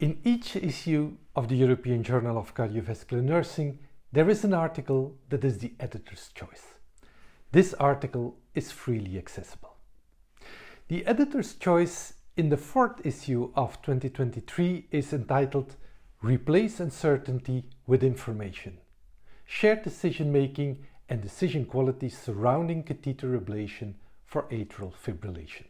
In each issue of the European Journal of Cardiovascular Nursing, there is an article that is the editor's choice. This article is freely accessible. The editor's choice in the fourth issue of 2023 is entitled Replace Uncertainty with Information Shared Decision Making and Decision Quality Surrounding Catheter Ablation for Atrial Fibrillation.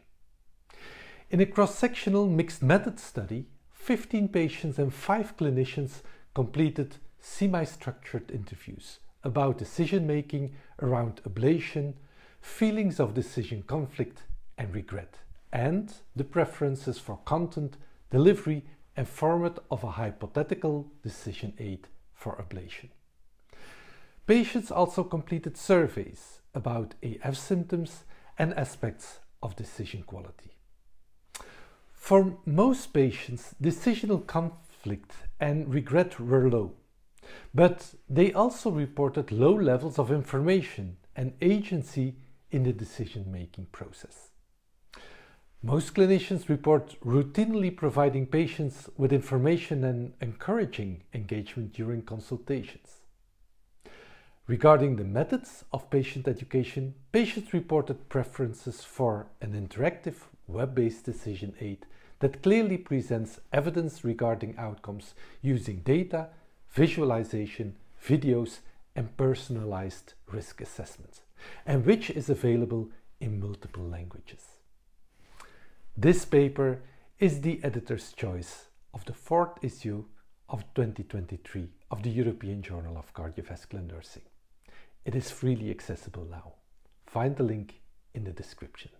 In a cross-sectional mixed method study, 15 patients and 5 clinicians completed semi-structured interviews about decision making around ablation, feelings of decision conflict and regret, and the preferences for content, delivery and format of a hypothetical decision aid for ablation. Patients also completed surveys about AF symptoms and aspects of decision quality. For most patients, decisional conflict and regret were low, but they also reported low levels of information and agency in the decision-making process. Most clinicians report routinely providing patients with information and encouraging engagement during consultations. Regarding the methods of patient education, patients reported preferences for an interactive web-based decision aid that clearly presents evidence regarding outcomes using data, visualization, videos and personalized risk assessments, and which is available in multiple languages. This paper is the editor's choice of the fourth issue of 2023 of the European Journal of Cardiovascular Nursing. It is freely accessible now. Find the link in the description.